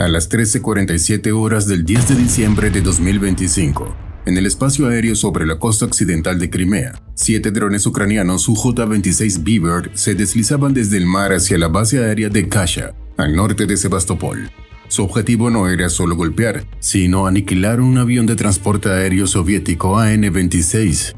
a las 13.47 horas del 10 de diciembre de 2025. En el espacio aéreo sobre la costa occidental de Crimea, siete drones ucranianos UJ-26 Beaver se deslizaban desde el mar hacia la base aérea de Kasha, al norte de Sebastopol. Su objetivo no era solo golpear, sino aniquilar un avión de transporte aéreo soviético AN-26.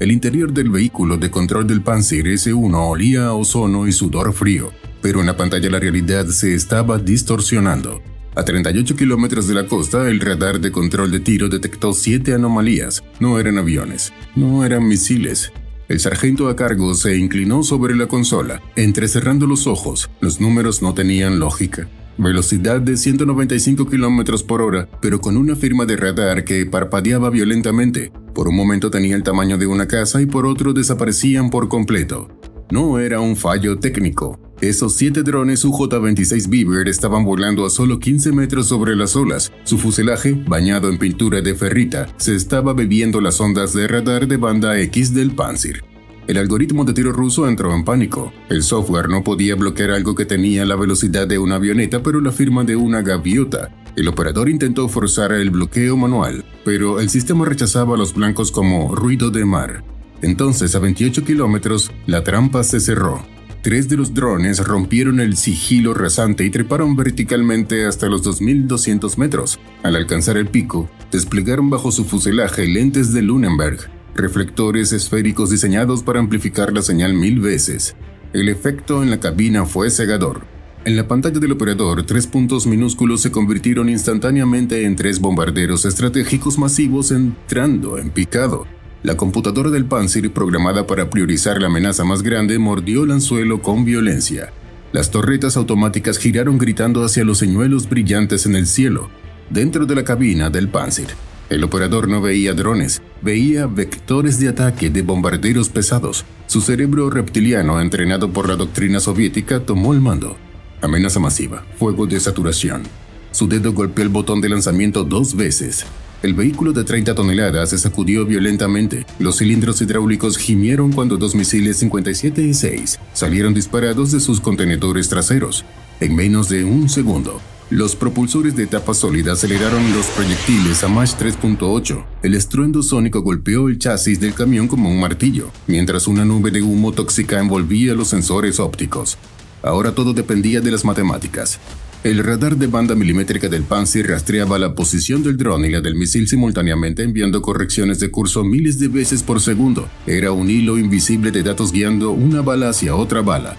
El interior del vehículo de control del Panzer S-1 olía a ozono y sudor frío, pero en la pantalla la realidad se estaba distorsionando. A 38 kilómetros de la costa, el radar de control de tiro detectó siete anomalías. No eran aviones, no eran misiles. El sargento a cargo se inclinó sobre la consola, entrecerrando los ojos. Los números no tenían lógica. Velocidad de 195 kilómetros por hora, pero con una firma de radar que parpadeaba violentamente. Por un momento tenía el tamaño de una casa y por otro desaparecían por completo. No era un fallo técnico, esos siete drones UJ-26 Beaver estaban volando a solo 15 metros sobre las olas. Su fuselaje, bañado en pintura de ferrita, se estaba bebiendo las ondas de radar de banda X del Panzer. El algoritmo de tiro ruso entró en pánico. El software no podía bloquear algo que tenía la velocidad de una avioneta pero la firma de una gaviota. El operador intentó forzar el bloqueo manual, pero el sistema rechazaba a los blancos como ruido de mar. Entonces, a 28 kilómetros, la trampa se cerró. Tres de los drones rompieron el sigilo rasante y treparon verticalmente hasta los 2.200 metros. Al alcanzar el pico, desplegaron bajo su fuselaje lentes de Lunenberg, reflectores esféricos diseñados para amplificar la señal mil veces. El efecto en la cabina fue cegador. En la pantalla del operador, tres puntos minúsculos se convirtieron instantáneamente en tres bombarderos estratégicos masivos entrando en picado. La computadora del Panzer, programada para priorizar la amenaza más grande, mordió el anzuelo con violencia. Las torretas automáticas giraron gritando hacia los señuelos brillantes en el cielo, dentro de la cabina del Panzer. El operador no veía drones, veía vectores de ataque de bombarderos pesados. Su cerebro reptiliano, entrenado por la doctrina soviética, tomó el mando. Amenaza masiva, fuego de saturación. Su dedo golpeó el botón de lanzamiento dos veces. El vehículo de 30 toneladas se sacudió violentamente. Los cilindros hidráulicos gimieron cuando dos misiles 57 y 6 salieron disparados de sus contenedores traseros. En menos de un segundo, los propulsores de tapa sólida aceleraron los proyectiles a Mach 3.8. El estruendo sónico golpeó el chasis del camión como un martillo, mientras una nube de humo tóxica envolvía los sensores ópticos. Ahora todo dependía de las matemáticas. El radar de banda milimétrica del Panzer rastreaba la posición del dron y la del misil simultáneamente enviando correcciones de curso miles de veces por segundo. Era un hilo invisible de datos guiando una bala hacia otra bala.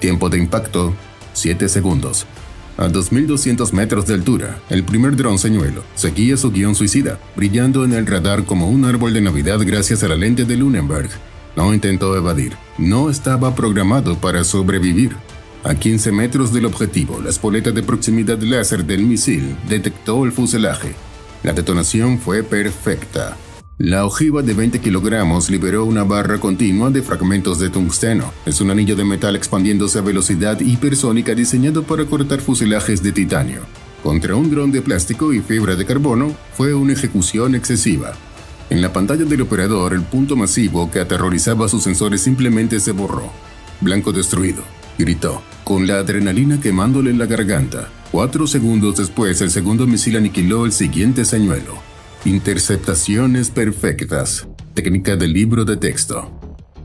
Tiempo de impacto, 7 segundos. A 2.200 metros de altura, el primer dron señuelo seguía su guion suicida, brillando en el radar como un árbol de Navidad gracias a la lente de Lunenberg. No intentó evadir, no estaba programado para sobrevivir. A 15 metros del objetivo, la espoleta de proximidad láser del misil detectó el fuselaje. La detonación fue perfecta. La ojiva de 20 kilogramos liberó una barra continua de fragmentos de tungsteno. Es un anillo de metal expandiéndose a velocidad hipersónica diseñado para cortar fuselajes de titanio. Contra un dron de plástico y fibra de carbono, fue una ejecución excesiva. En la pantalla del operador, el punto masivo que aterrorizaba sus sensores simplemente se borró. Blanco destruido gritó, con la adrenalina quemándole en la garganta. Cuatro segundos después, el segundo misil aniquiló el siguiente señuelo. Interceptaciones perfectas. Técnica del libro de texto.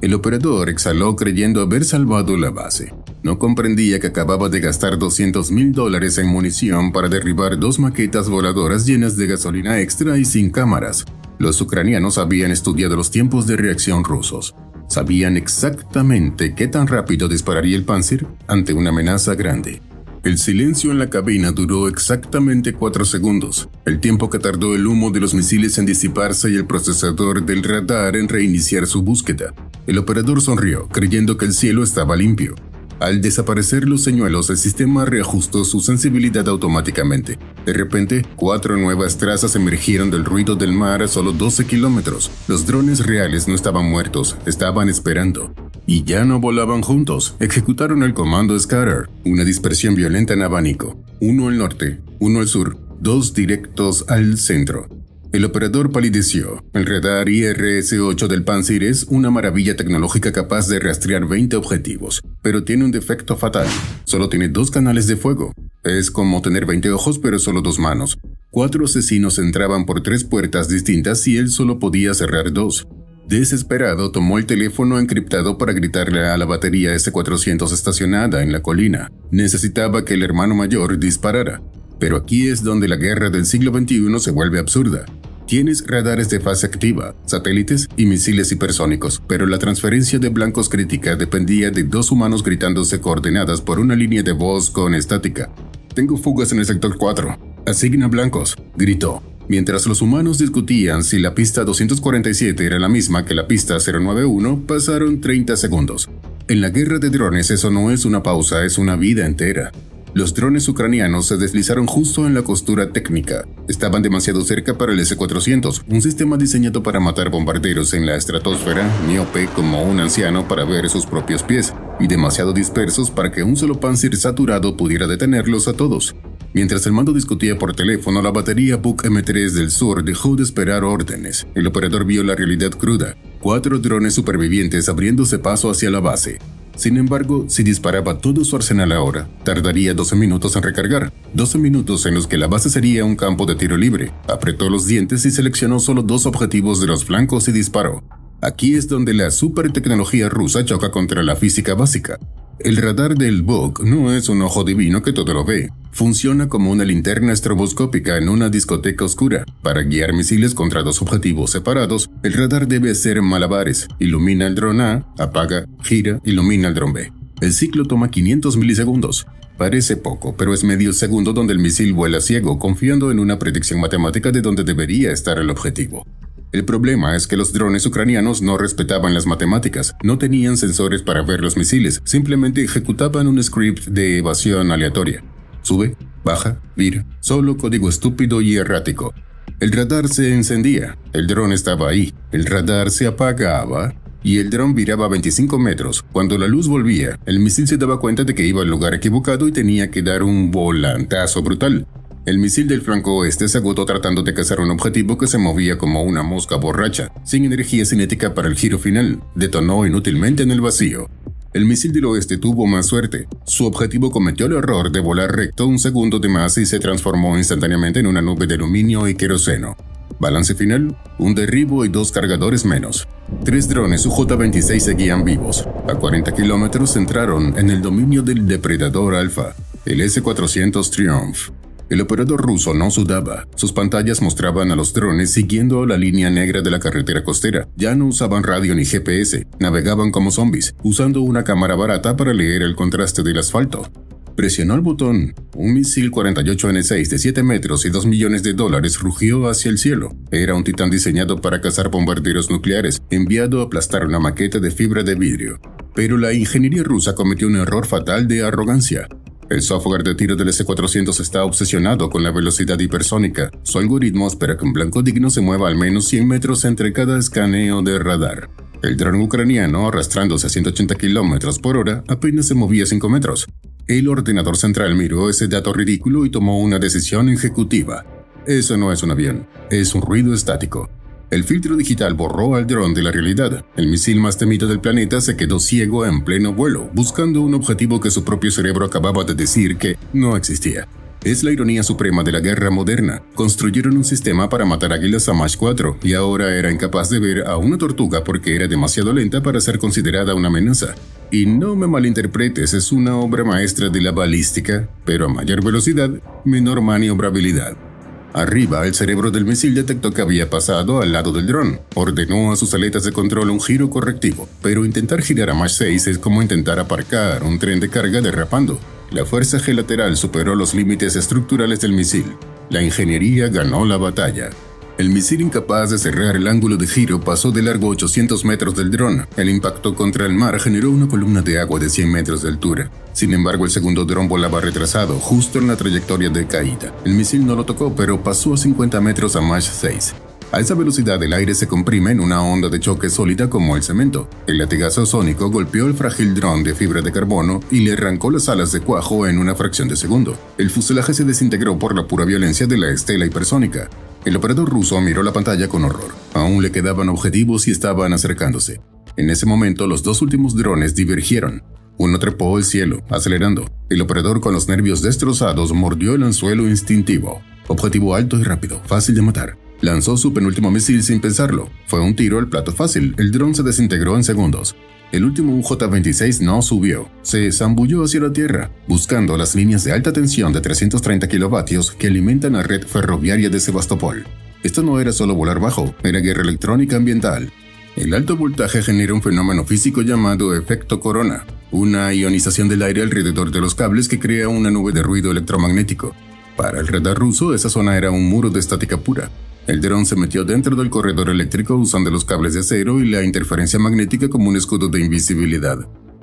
El operador exhaló creyendo haber salvado la base. No comprendía que acababa de gastar 200 mil dólares en munición para derribar dos maquetas voladoras llenas de gasolina extra y sin cámaras. Los ucranianos habían estudiado los tiempos de reacción rusos. Sabían exactamente qué tan rápido dispararía el Panzer ante una amenaza grande. El silencio en la cabina duró exactamente cuatro segundos, el tiempo que tardó el humo de los misiles en disiparse y el procesador del radar en reiniciar su búsqueda. El operador sonrió, creyendo que el cielo estaba limpio. Al desaparecer los señuelos, el sistema reajustó su sensibilidad automáticamente. De repente, cuatro nuevas trazas emergieron del ruido del mar a solo 12 kilómetros. Los drones reales no estaban muertos, estaban esperando. Y ya no volaban juntos. Ejecutaron el comando Scatter, una dispersión violenta en abanico. Uno al norte, uno al sur, dos directos al centro. El operador palideció. El radar IRS-8 del Panzer es una maravilla tecnológica capaz de rastrear 20 objetivos, pero tiene un defecto fatal. Solo tiene dos canales de fuego. Es como tener 20 ojos pero solo dos manos. Cuatro asesinos entraban por tres puertas distintas y él solo podía cerrar dos. Desesperado, tomó el teléfono encriptado para gritarle a la batería S-400 estacionada en la colina. Necesitaba que el hermano mayor disparara. Pero aquí es donde la guerra del siglo XXI se vuelve absurda. Tienes radares de fase activa, satélites y misiles hipersónicos, pero la transferencia de blancos crítica dependía de dos humanos gritándose coordenadas por una línea de voz con estática. Tengo fugas en el sector 4. Asigna blancos, gritó. Mientras los humanos discutían si la pista 247 era la misma que la pista 091, pasaron 30 segundos. En la guerra de drones eso no es una pausa, es una vida entera. Los drones ucranianos se deslizaron justo en la costura técnica. Estaban demasiado cerca para el S-400, un sistema diseñado para matar bombarderos en la estratosfera, miope como un anciano para ver sus propios pies, y demasiado dispersos para que un solo Panzer saturado pudiera detenerlos a todos. Mientras el mando discutía por teléfono, la batería Buk M3 del sur dejó de esperar órdenes. El operador vio la realidad cruda. Cuatro drones supervivientes abriéndose paso hacia la base. Sin embargo, si disparaba todo su arsenal ahora, tardaría 12 minutos en recargar. 12 minutos en los que la base sería un campo de tiro libre. Apretó los dientes y seleccionó solo dos objetivos de los flancos y disparó. Aquí es donde la supertecnología rusa choca contra la física básica. El radar del Buk no es un ojo divino que todo lo ve. Funciona como una linterna estroboscópica en una discoteca oscura. Para guiar misiles contra dos objetivos separados, el radar debe hacer malabares. Ilumina el dron A, apaga, gira, ilumina el dron B. El ciclo toma 500 milisegundos. Parece poco, pero es medio segundo donde el misil vuela ciego, confiando en una predicción matemática de donde debería estar el objetivo. El problema es que los drones ucranianos no respetaban las matemáticas, no tenían sensores para ver los misiles, simplemente ejecutaban un script de evasión aleatoria. Sube, baja, vira, solo código estúpido y errático. El radar se encendía, el dron estaba ahí, el radar se apagaba y el dron viraba a 25 metros. Cuando la luz volvía, el misil se daba cuenta de que iba al lugar equivocado y tenía que dar un volantazo brutal. El misil del flanco oeste se agotó tratando de cazar un objetivo que se movía como una mosca borracha, sin energía cinética para el giro final. Detonó inútilmente en el vacío. El misil del oeste tuvo más suerte. Su objetivo cometió el error de volar recto un segundo de más y se transformó instantáneamente en una nube de aluminio y queroseno. Balance final, un derribo y dos cargadores menos. Tres drones UJ-26 seguían vivos. A 40 kilómetros entraron en el dominio del depredador Alpha, el S-400 Triumph. El operador ruso no sudaba. Sus pantallas mostraban a los drones siguiendo la línea negra de la carretera costera. Ya no usaban radio ni GPS, navegaban como zombies, usando una cámara barata para leer el contraste del asfalto. Presionó el botón. Un misil 48N6 de 7 metros y 2 millones de dólares rugió hacia el cielo. Era un titán diseñado para cazar bombarderos nucleares, enviado a aplastar una maqueta de fibra de vidrio. Pero la ingeniería rusa cometió un error fatal de arrogancia. El software de tiro del S-400 está obsesionado con la velocidad hipersónica. Su algoritmo espera que un blanco digno se mueva al menos 100 metros entre cada escaneo de radar. El dron ucraniano, arrastrándose a 180 km por hora, apenas se movía 5 metros. El ordenador central miró ese dato ridículo y tomó una decisión ejecutiva. Eso no es un avión, es un ruido estático. El filtro digital borró al dron de la realidad. El misil más temido del planeta se quedó ciego en pleno vuelo, buscando un objetivo que su propio cerebro acababa de decir que no existía. Es la ironía suprema de la guerra moderna. Construyeron un sistema para matar águilas a Mach 4 y ahora era incapaz de ver a una tortuga porque era demasiado lenta para ser considerada una amenaza. Y no me malinterpretes, es una obra maestra de la balística, pero a mayor velocidad, menor maniobrabilidad. Arriba, el cerebro del misil detectó que había pasado al lado del dron. Ordenó a sus aletas de control un giro correctivo, pero intentar girar a Mach 6 es como intentar aparcar un tren de carga derrapando. La fuerza G lateral superó los límites estructurales del misil. La ingeniería ganó la batalla. El misil incapaz de cerrar el ángulo de giro pasó de largo 800 metros del dron. El impacto contra el mar generó una columna de agua de 100 metros de altura. Sin embargo, el segundo dron volaba retrasado, justo en la trayectoria de caída. El misil no lo tocó, pero pasó a 50 metros a Mach 6. A esa velocidad el aire se comprime en una onda de choque sólida como el cemento. El latigazo sónico golpeó el frágil dron de fibra de carbono y le arrancó las alas de cuajo en una fracción de segundo. El fuselaje se desintegró por la pura violencia de la estela hipersónica. El operador ruso miró la pantalla con horror. Aún le quedaban objetivos y estaban acercándose. En ese momento los dos últimos drones divergieron. Uno trepó el cielo, acelerando. El operador con los nervios destrozados mordió el anzuelo instintivo. Objetivo alto y rápido, fácil de matar. Lanzó su penúltimo misil sin pensarlo. Fue un tiro al plato fácil. El dron se desintegró en segundos. El último UJ-26 no subió. Se zambulló hacia la Tierra, buscando las líneas de alta tensión de 330 kilovatios que alimentan la red ferroviaria de Sebastopol. Esto no era solo volar bajo, era guerra electrónica ambiental. El alto voltaje genera un fenómeno físico llamado efecto corona, una ionización del aire alrededor de los cables que crea una nube de ruido electromagnético. Para el radar ruso, esa zona era un muro de estática pura. El dron se metió dentro del corredor eléctrico usando los cables de acero y la interferencia magnética como un escudo de invisibilidad.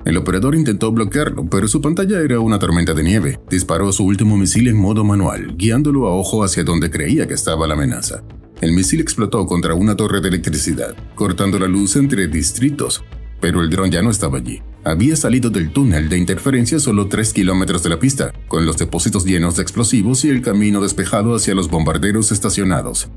El operador intentó bloquearlo, pero su pantalla era una tormenta de nieve. Disparó su último misil en modo manual, guiándolo a ojo hacia donde creía que estaba la amenaza. El misil explotó contra una torre de electricidad, cortando la luz entre distritos, pero el dron ya no estaba allí. Había salido del túnel de interferencia solo 3 kilómetros de la pista, con los depósitos llenos de explosivos y el camino despejado hacia los bombarderos estacionados.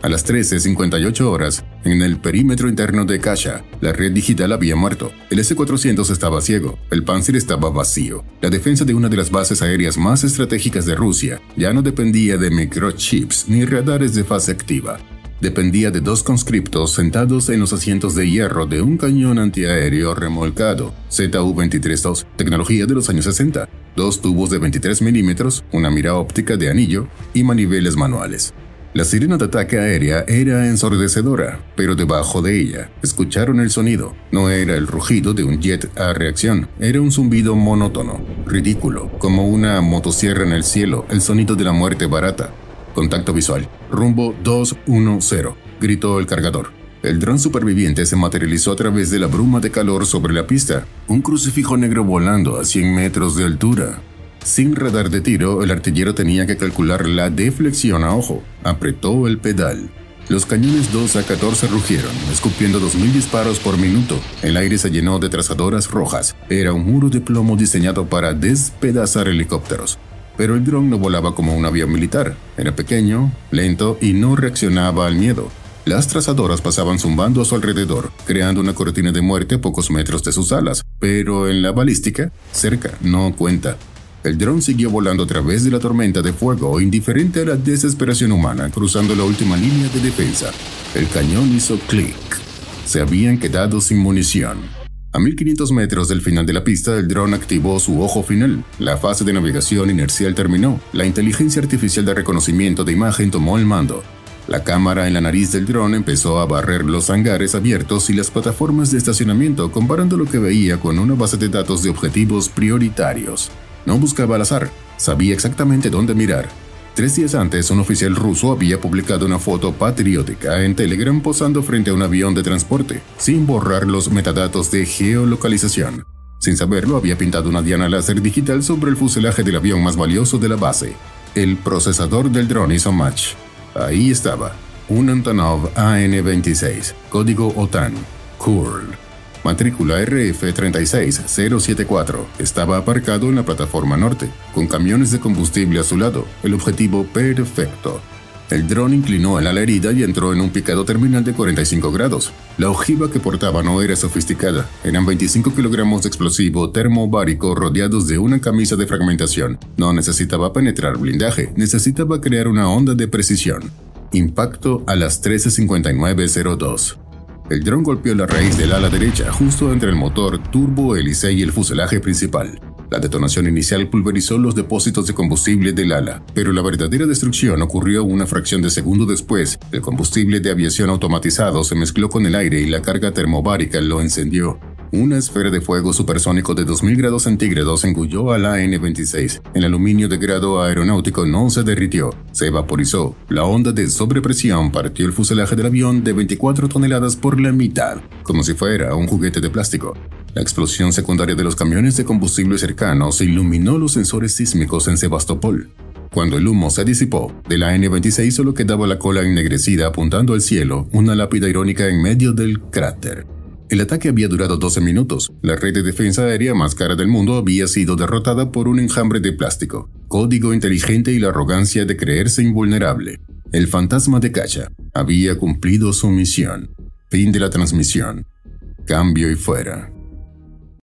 A las 13.58 horas, en el perímetro interno de Kasha, la red digital había muerto. El S-400 estaba ciego, el Panzer estaba vacío. La defensa de una de las bases aéreas más estratégicas de Rusia ya no dependía de microchips ni radares de fase activa dependía de dos conscriptos sentados en los asientos de hierro de un cañón antiaéreo remolcado, ZU-23-2, tecnología de los años 60, dos tubos de 23 milímetros, una mira óptica de anillo y maniveles manuales. La sirena de ataque aérea era ensordecedora, pero debajo de ella escucharon el sonido. No era el rugido de un jet a reacción, era un zumbido monótono, ridículo, como una motosierra en el cielo, el sonido de la muerte barata. Contacto visual. Rumbo 210, gritó el cargador. El dron superviviente se materializó a través de la bruma de calor sobre la pista, un crucifijo negro volando a 100 metros de altura. Sin radar de tiro, el artillero tenía que calcular la deflexión a ojo. Apretó el pedal. Los cañones 2 a 14 rugieron, escupiendo 2.000 disparos por minuto. El aire se llenó de trazadoras rojas. Era un muro de plomo diseñado para despedazar helicópteros. Pero el dron no volaba como un avión militar. Era pequeño, lento y no reaccionaba al miedo. Las trazadoras pasaban zumbando a su alrededor, creando una cortina de muerte a pocos metros de sus alas, pero en la balística, cerca, no cuenta. El dron siguió volando a través de la tormenta de fuego, indiferente a la desesperación humana, cruzando la última línea de defensa. El cañón hizo clic. Se habían quedado sin munición. A 1500 metros del final de la pista, el dron activó su ojo final. La fase de navegación inercial terminó. La inteligencia artificial de reconocimiento de imagen tomó el mando. La cámara en la nariz del dron empezó a barrer los hangares abiertos y las plataformas de estacionamiento comparando lo que veía con una base de datos de objetivos prioritarios. No buscaba al azar, sabía exactamente dónde mirar. Tres días antes, un oficial ruso había publicado una foto patriótica en Telegram posando frente a un avión de transporte, sin borrar los metadatos de geolocalización. Sin saberlo, había pintado una diana láser digital sobre el fuselaje del avión más valioso de la base. El procesador del dron hizo match. Ahí estaba, un Antonov AN-26, código OTAN, Curl matrícula RF36074, estaba aparcado en la plataforma norte, con camiones de combustible a su lado, el objetivo perfecto. El dron inclinó el ala herida y entró en un picado terminal de 45 grados. La ojiva que portaba no era sofisticada, eran 25 kilogramos de explosivo termobárico rodeados de una camisa de fragmentación. No necesitaba penetrar blindaje, necesitaba crear una onda de precisión. Impacto a las 13.59.02. El dron golpeó la raíz del ala derecha, justo entre el motor, turbo, hélice y el fuselaje principal. La detonación inicial pulverizó los depósitos de combustible del ala, pero la verdadera destrucción ocurrió una fracción de segundo después. El combustible de aviación automatizado se mezcló con el aire y la carga termobárica lo encendió. Una esfera de fuego supersónico de 2000 grados centígrados engulló a la N-26. El aluminio de grado aeronáutico no se derritió, se evaporizó. La onda de sobrepresión partió el fuselaje del avión de 24 toneladas por la mitad, como si fuera un juguete de plástico. La explosión secundaria de los camiones de combustible cercanos iluminó los sensores sísmicos en Sebastopol. Cuando el humo se disipó, de la N-26 solo quedaba la cola ennegrecida apuntando al cielo, una lápida irónica en medio del cráter. El ataque había durado 12 minutos. La red de defensa aérea más cara del mundo había sido derrotada por un enjambre de plástico, código inteligente y la arrogancia de creerse invulnerable. El fantasma de Cacha había cumplido su misión. Fin de la transmisión. Cambio y fuera.